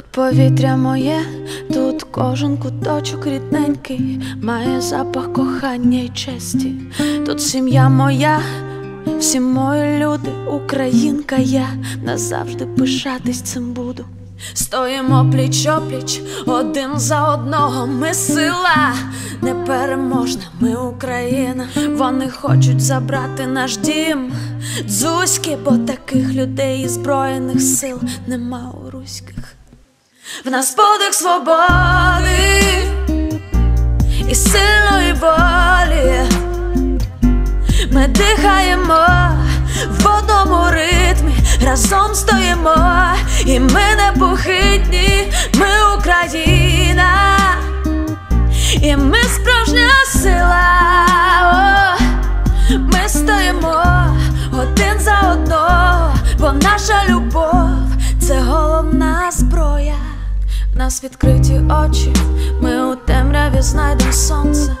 Повітря моє, тут кожен куточок рідненький, має запах кохання й честі. Тут сім'я моя, всі мої люди, українка, я назавжди пишатись цим буду. Стоїмо пліч опліч, один за одного. Ми сила непереможна, ми Україна. Вони хочуть забрати наш дім. Дзузьки, бо таких людей і збройних сил нема у руських. В нас подих свободи і сильної волі. Ми дихаємо в одному ритмі, разом стоїмо, і ми непохитні, ми Україна, і ми справжня сила. О, ми стоїмо один за одного, бо наша любов це головна нас відкриті очі, ми у темряві знайдемо сонце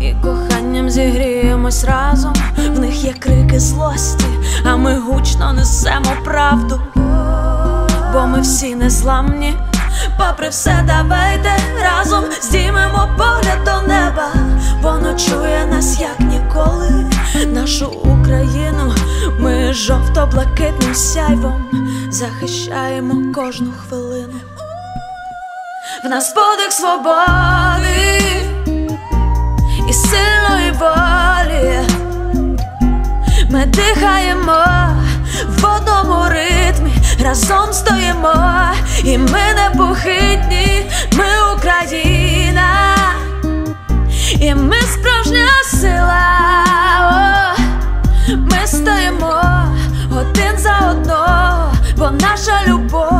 і коханням зігріємось разом. В них є крики злості, а ми гучно несемо правду. Бо ми всі незламні, попри все, давайте разом здіймемо погляд до неба. Воно чує нас як ніколи. Нашу Україну ми жовто-блакитним сяйвом захищаємо кожну хвилину. В нас подих свободи і сильної волі. Ми дихаємо в одному ритмі, разом стоїмо, і ми непохитні, ми Україна, і ми справжня сила. Ми стоїмо один за одного, бо наша любов.